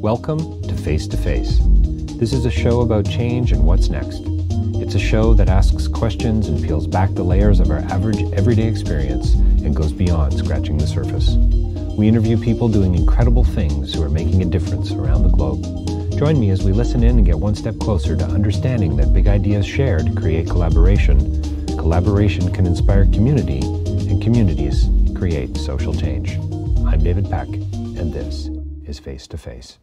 Welcome to Face to Face. This is a show about change and what's next. It's a show that asks questions and peels back the layers of our average everyday experience and goes beyond scratching the surface. We interview people doing incredible things who are making a difference around the globe. Join me as we listen in and get one step closer to understanding that big ideas shared create collaboration. Collaboration can inspire community, and communities create social change. I'm David Peck, and this is Face to Face.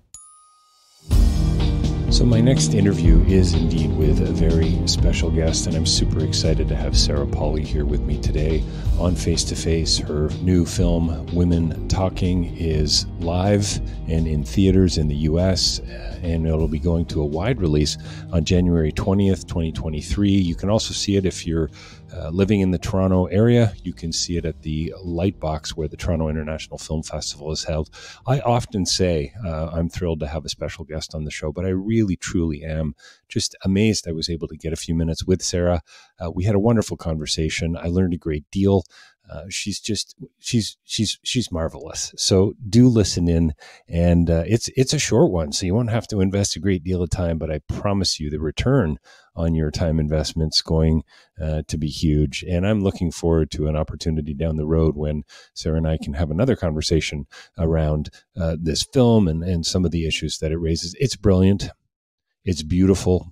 So, my next interview is indeed with a very special guest, and I'm super excited to have Sarah Polley here with me today on Face to Face. Her new film, Women Talking, is live and in theaters in the US, and it'll be going to a wide release on January 20th, 2023. You can also see it if you're uh, living in the Toronto area, you can see it at the Lightbox where the Toronto International Film Festival is held. I often say uh, I'm thrilled to have a special guest on the show, but I really, truly am just amazed I was able to get a few minutes with Sarah. Uh, we had a wonderful conversation. I learned a great deal. Uh, she's just she's she's she's marvelous. So do listen in, and uh, it's it's a short one, so you won't have to invest a great deal of time. But I promise you, the return on your time investment's going uh, to be huge. And I'm looking forward to an opportunity down the road when Sarah and I can have another conversation around uh, this film and and some of the issues that it raises. It's brilliant. It's beautiful.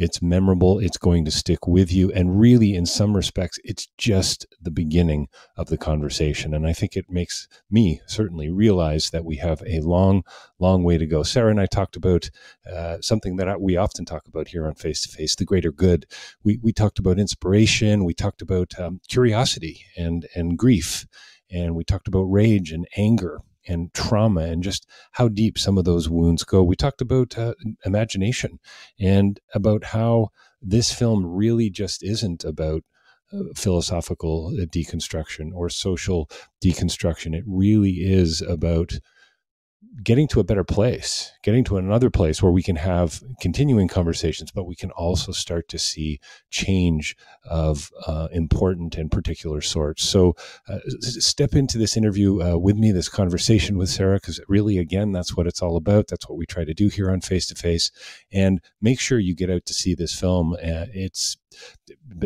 It's memorable. It's going to stick with you. And really, in some respects, it's just the beginning of the conversation. And I think it makes me certainly realize that we have a long, long way to go. Sarah and I talked about uh, something that we often talk about here on Face to Face the greater good. We, we talked about inspiration. We talked about um, curiosity and, and grief. And we talked about rage and anger and trauma and just how deep some of those wounds go. We talked about uh, imagination and about how this film really just isn't about uh, philosophical deconstruction or social deconstruction. It really is about getting to a better place, getting to another place where we can have continuing conversations, but we can also start to see change of uh, important and particular sorts. So, uh, step into this interview uh, with me, this conversation with Sarah, because really, again, that's what it's all about. That's what we try to do here on Face to Face. And make sure you get out to see this film. Uh, it's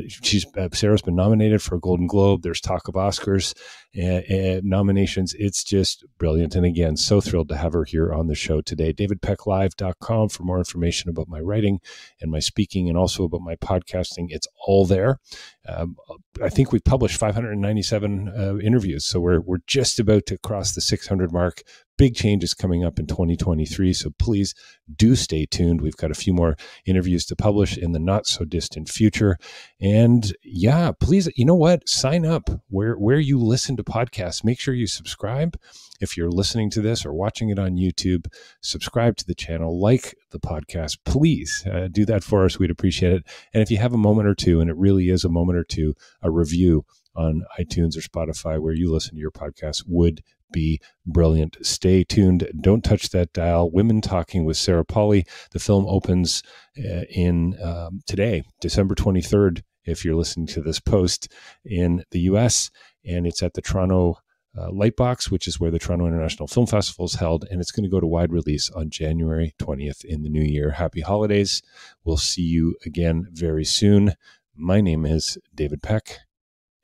she's uh, Sarah's been nominated for a Golden Globe. There's talk of Oscars uh, nominations. It's just brilliant. And again, so thrilled to have her here on the show today. DavidPeckLive.com for more information about my writing and my speaking, and also about my podcasting. It's all there. Um, I think we've published 597 uh, interviews, so we're we're just about to cross the 600 mark big changes coming up in 2023. So please do stay tuned. We've got a few more interviews to publish in the not so distant future. And yeah, please, you know what? Sign up where, where you listen to podcasts. Make sure you subscribe. If you're listening to this or watching it on YouTube, subscribe to the channel, like the podcast. Please uh, do that for us. We'd appreciate it. And if you have a moment or two, and it really is a moment or two, a review on iTunes or Spotify where you listen to your podcast would be brilliant. Stay tuned. Don't touch that dial. Women Talking with Sarah Polley. The film opens uh, in um, today, December 23rd, if you're listening to this post in the US, and it's at the Toronto uh, Lightbox, which is where the Toronto International Film Festival is held, and it's going to go to wide release on January 20th in the new year. Happy holidays. We'll see you again very soon. My name is David Peck,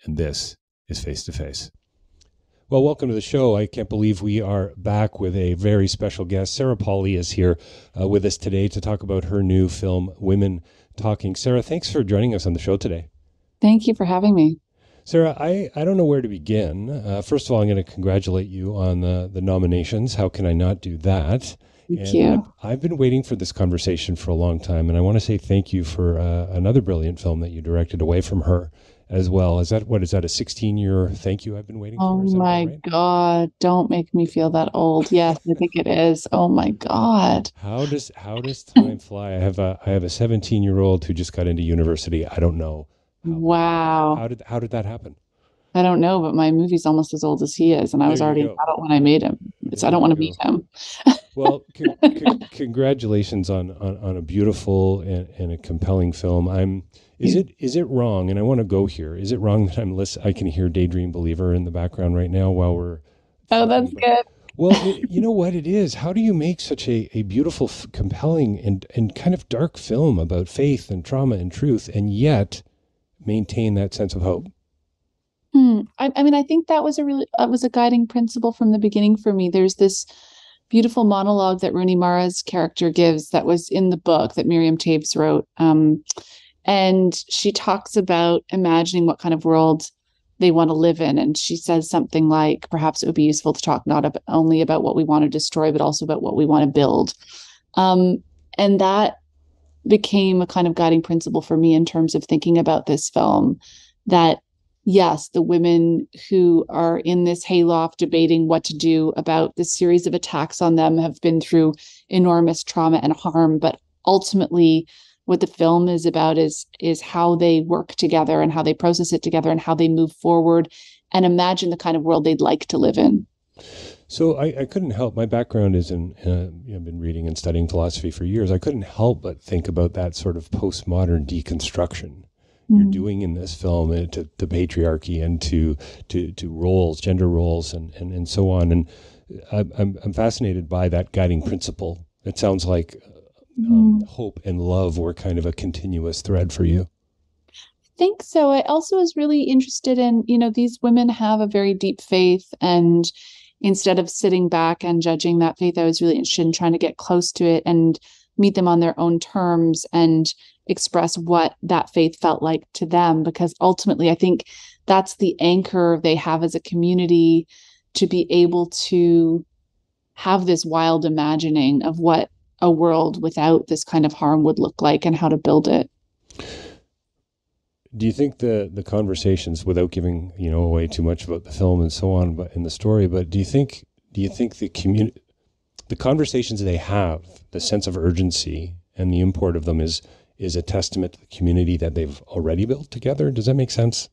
and this is Face to Face. Well, welcome to the show. I can't believe we are back with a very special guest. Sarah Polley is here uh, with us today to talk about her new film, Women Talking. Sarah, thanks for joining us on the show today. Thank you for having me. Sarah, I, I don't know where to begin. Uh, first of all, I'm going to congratulate you on the, the nominations. How can I not do that? Thank and you. I've, I've, been waiting for this conversation for a long time, and I want to say thank you for uh, another brilliant film that you directed away from her as well. Is that what is that a 16 year thank you I've been waiting oh for? Oh my right? god, don't make me feel that old. Yes, I think it is. Oh my god. How does how does time fly? I have a I have a 17 year old who just got into university. I don't know. How, wow. How did how did that happen? I don't know, but my movie's almost as old as he is, and I was already adult when I made him. So I don't want to meet him. well, con- con- congratulations on, on, on a beautiful and, and, a compelling film. I'm is it is it wrong? And I want to go here. Is it wrong that I'm listen? I can hear Daydream Believer in the background right now while we're. Oh, that's good. Well, it, you know what it is. How do you make such a, a beautiful, f- compelling, and and kind of dark film about faith and trauma and truth, and yet maintain that sense of hope? Hmm. I, I mean, I think that was a really that was a guiding principle from the beginning for me. There's this beautiful monologue that Rooney Mara's character gives that was in the book that Miriam Toews wrote. Um, and she talks about imagining what kind of world they want to live in. And she says something like, perhaps it would be useful to talk not ab- only about what we want to destroy, but also about what we want to build. Um, and that became a kind of guiding principle for me in terms of thinking about this film that yes, the women who are in this hayloft debating what to do about this series of attacks on them have been through enormous trauma and harm, but ultimately what the film is about is is how they work together and how they process it together and how they move forward and imagine the kind of world they'd like to live in. So I, I couldn't help. My background is in. Uh, you know, I've been reading and studying philosophy for years. I couldn't help but think about that sort of postmodern deconstruction. You're doing in this film uh, to, to patriarchy and to to to roles, gender roles, and and and so on. And I'm I'm fascinated by that guiding principle. It sounds like um, mm. hope and love were kind of a continuous thread for you. I think so. I also was really interested in, you know, these women have a very deep faith. And instead of sitting back and judging that faith, I was really interested in trying to get close to it and meet them on their own terms and express what that faith felt like to them. Because ultimately, I think that's the anchor they have as a community to be able to have this wild imagining of what a world without this kind of harm would look like and how to build it. Do you think the the conversations, without giving you know away too much about the film and so on, but in the story, but do you think do you think the community, the conversations they have, the sense of urgency and the import of them is is a testament to the community that they've already built together? Does that make sense?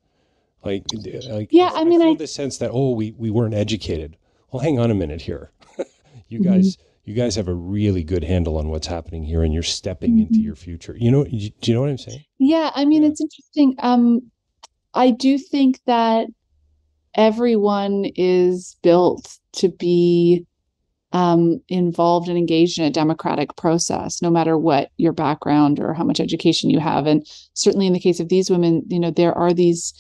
Like, like yeah, I, I mean, I, the sense that oh, we we weren't educated. Well, hang on a minute here. you mm-hmm. guys you guys have a really good handle on what's happening here and you're stepping mm-hmm. into your future. You know, do you know what I'm saying? Yeah, I mean, yeah. it's interesting. Um, I do think that everyone is built to be um, involved and engaged in a democratic process, no matter what your background or how much education you have. And certainly in the case of these women, you know, there are these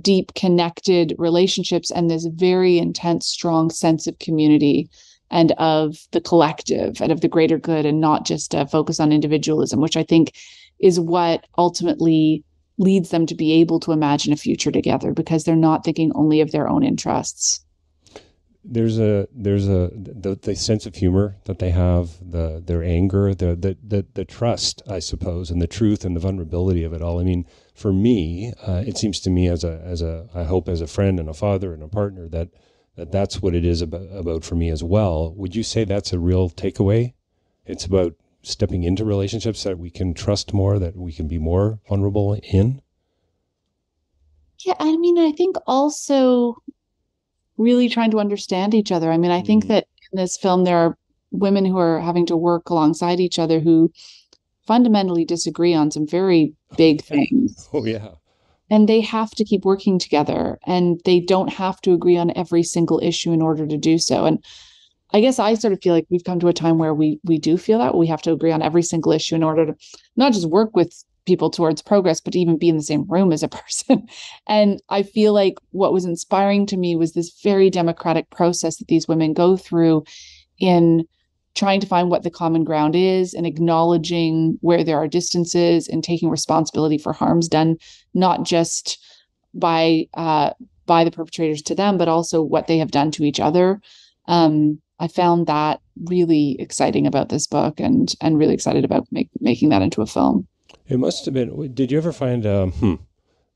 deep connected relationships and this very intense, strong sense of community and of the collective and of the greater good and not just a focus on individualism which i think is what ultimately leads them to be able to imagine a future together because they're not thinking only of their own interests there's a there's a the, the sense of humor that they have the their anger the, the the the trust i suppose and the truth and the vulnerability of it all i mean for me uh, it seems to me as a as a i hope as a friend and a father and a partner that that that's what it is about, about for me as well. Would you say that's a real takeaway? It's about stepping into relationships that we can trust more, that we can be more vulnerable in? Yeah, I mean, I think also really trying to understand each other. I mean, I think mm. that in this film, there are women who are having to work alongside each other who fundamentally disagree on some very big things. Oh, yeah and they have to keep working together and they don't have to agree on every single issue in order to do so and i guess i sort of feel like we've come to a time where we we do feel that we have to agree on every single issue in order to not just work with people towards progress but to even be in the same room as a person. And i feel like what was inspiring to me was this very democratic process that these women go through in trying to find what the common ground is and acknowledging where there are distances and taking responsibility for harms done not just by uh, by the perpetrators to them but also what they have done to each other. Um, i found that really exciting about this book and and really excited about make, making that into a film it must have been did you ever find um, hmm,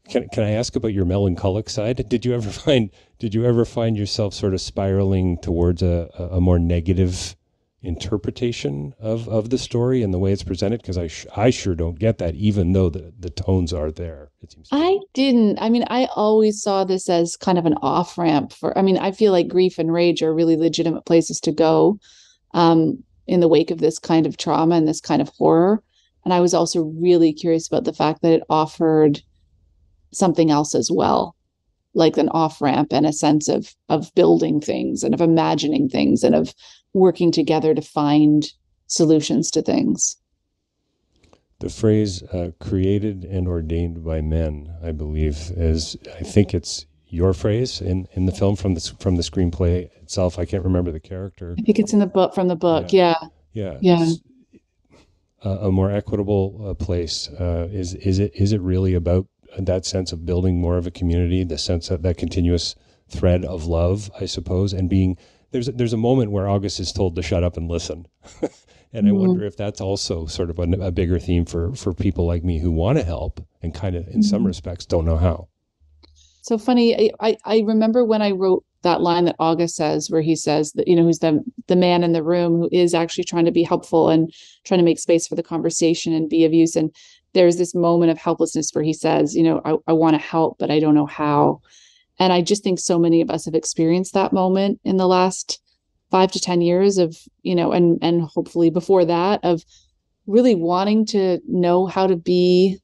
can, can I ask about your melancholic side? Did you ever find did you ever find yourself sort of spiraling towards a, a more negative interpretation of, of the story and the way it's presented? Because I, sh- I sure don't get that, even though the, the tones are there. It seems I didn't. I mean, I always saw this as kind of an off ramp for, I mean, I feel like grief and rage are really legitimate places to go um, in the wake of this kind of trauma and this kind of horror. And I was also really curious about the fact that it offered something else as well. like an off ramp and a sense of of building things and of imagining things and of working together to find solutions to things. The phrase uh, created and ordained by men, I believe, is, I think it's your phrase in, in the film from the, from the screenplay itself. I can't remember the character. I think it's in the book from the book. Yeah. Yeah. Yeah. yeah. A more equitable uh, place. Uh, is, is it, is it really about that sense of building more of a community, the sense of that continuous thread of love, I suppose, and being, there's, there's a moment where August is told to shut up and listen. And mm-hmm. I wonder if that's also sort of a, a, bigger theme for for people like me who want to help and kind of, in mm-hmm. some respects, don't know how. So funny. I, I remember when I wrote that line that August says, where he says that you know who's the the man in the room who is actually trying to be helpful and trying to make space for the conversation and be of use. And there's this moment of helplessness where he says, you know, I, I want to help, but I don't know how. And I just think so many of us have experienced that moment in the last five to 10 years of, you know, and, and hopefully before that of really wanting to know how to be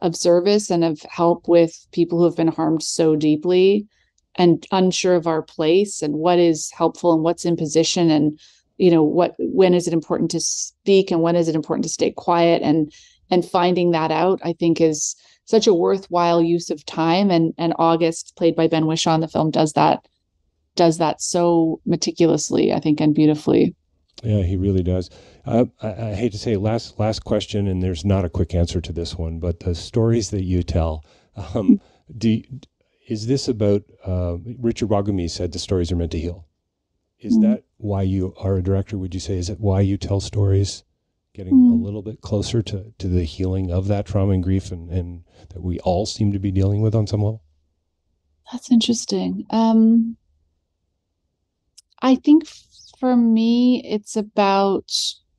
of service and of help with people who have been harmed so deeply and unsure of our place and what is helpful and what's in position and you know what when is it important to speak and when is it important to stay quiet and and finding that out i think is such a worthwhile use of time and and august played by ben whishaw in the film does that does that so meticulously, I think, and beautifully. Yeah, he really does. Uh, I, I, hate to say last last question, and there's not a quick answer to this one, but the stories that you tell, um, do is this about? Uh, Richard Wagamese said the stories are meant to heal. Is mm-hmm. that why you are a director? Would you say is it why you tell stories? Getting mm-hmm. a little bit closer to, to the healing of that trauma and grief, and, and that we all seem to be dealing with on some level. That's interesting. Um, I think for me, it's about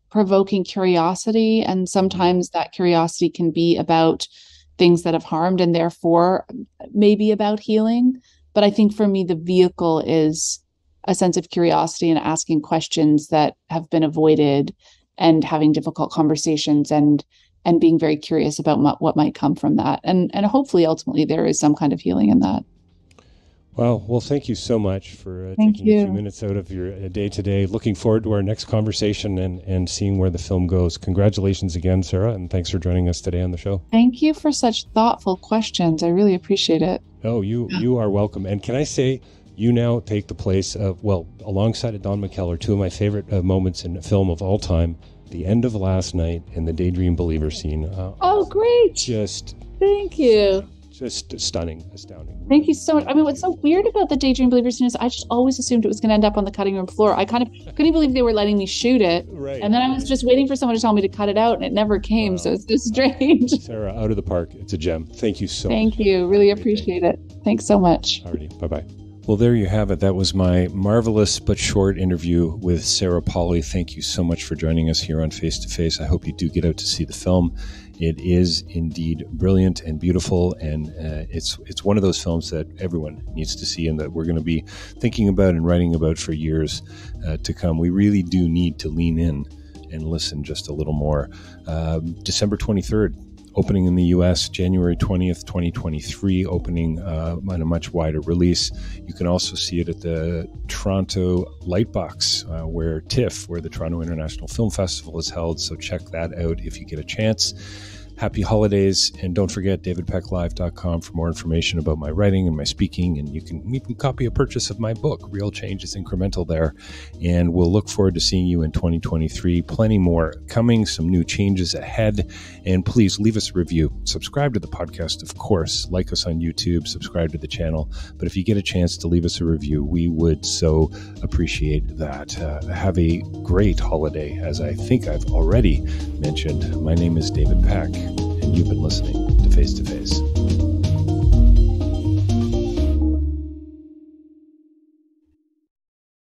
provoking curiosity. And mm-hmm. sometimes that curiosity can be about things that have harmed and therefore maybe about healing. But I think for me, the vehicle is a sense of curiosity and asking questions that have been avoided and having difficult conversations and and being very curious about what, what might come from that and and hopefully ultimately there is some kind of healing in that well, well, thank you so much for uh, taking you. a few minutes out of your uh, day today. Looking forward to our next conversation and, and seeing where the film goes. Congratulations again, Sarah, and thanks for joining us today on the show. Thank you for such thoughtful questions. I really appreciate it. Oh, you you are welcome. And can I say, you now take the place of well, alongside of Don McKellar, two of my favorite uh, moments in film of all time. The end of last night and the Daydream Believer scene. Uh, oh, great! Just thank you just stunning, astounding. Thank you so much. I mean, what's so weird about the Daydream Believers is I just always assumed it was going to end up on the cutting room floor. I kind of couldn't believe they were letting me shoot it. Right. And then I was just waiting for someone to tell me to cut it out, and it never came. Wow. So it's just strange. Sarah, out of the park. It's a gem. Thank you so Thank much. Thank you. Really appreciate it. Thanks so much. Alrighty. Bye bye. Well, there you have it. That was my marvelous but short interview with Sarah Polley. Thank you so much for joining us here on Face to Face. I hope you do get out to see the film. It is indeed brilliant and beautiful, and uh, it's it's one of those films that everyone needs to see, and that we're going to be thinking about and writing about for years uh, to come. We really do need to lean in and listen just a little more. Uh, December twenty third, opening in the US January 20th, 2023, opening uh, on a much wider release. You can also see it at the Toronto Lightbox, uh, where TIFF, where the Toronto International Film Festival is held. So check that out if you get a chance happy holidays. And don't forget davidpecklive.com for more information about my writing and my speaking. And you can even copy a purchase of my book, Real Change is Incremental, there. And we'll look forward to seeing you in 2023. Plenty more coming, some new changes ahead. And please leave us a review. Subscribe to the podcast, of course. Like us on YouTube, subscribe to the channel. But if you get a chance to leave us a review, we would so appreciate that. Uh, have a great holiday, as I think I've already mentioned. My name is David Peck you've been listening to Face to Face.